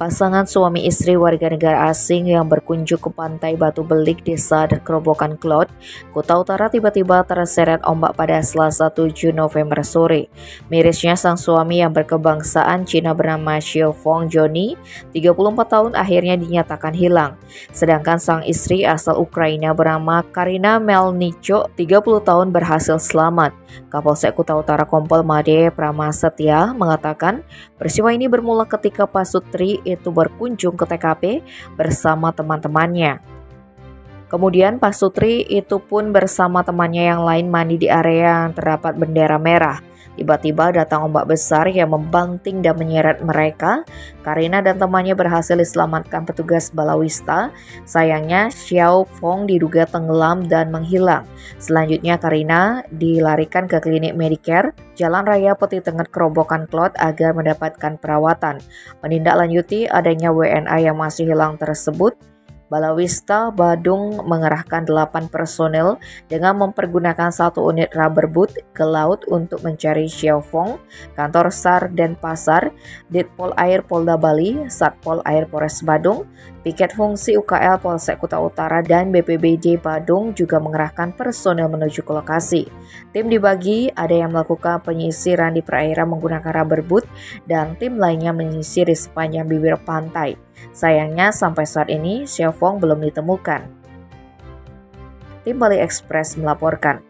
Pasangan suami istri warga negara asing yang berkunjung ke pantai Batu Belik, desa Kerobokan Klot, Kuta Utara tiba-tiba terseret ombak pada Selasa 7 November sore. Mirisnya sang suami yang berkebangsaan Cina bernama Xiao Fong Joni, 34 tahun akhirnya dinyatakan hilang. Sedangkan sang istri asal Ukraina bernama Karina Melnicho, 30 tahun berhasil selamat. Kapolsek Kuta Utara Kompol Made Pramasetya mengatakan peristiwa ini bermula ketika Pasutri itu berkunjung ke TKP bersama teman-temannya. Kemudian Pak Sutri itu pun bersama temannya yang lain mandi di area yang terdapat bendera merah. Tiba-tiba datang ombak besar yang membanting dan menyeret mereka. Karina dan temannya berhasil diselamatkan petugas balawista. Sayangnya Xiao Fong diduga tenggelam dan menghilang. Selanjutnya Karina dilarikan ke klinik Medicare Jalan Raya Peti Tengah Kerobokan Klot agar mendapatkan perawatan. Menindaklanjuti adanya WNA yang masih hilang tersebut, Balawista Badung mengerahkan 8 personel dengan mempergunakan satu unit rubber boat ke laut untuk mencari Xiaofeng, kantor SAR dan Pasar, Ditpol Air Polda Bali, Satpol Air Polres Badung, piket fungsi UKL Polsek Kuta Utara dan BPBJ Badung juga mengerahkan personel menuju ke lokasi. Tim dibagi, ada yang melakukan penyisiran di perairan menggunakan rubber boat dan tim lainnya menyisir di sepanjang bibir pantai. Sayangnya sampai saat ini Xiaofeng belum ditemukan. Tim Bali Express melaporkan.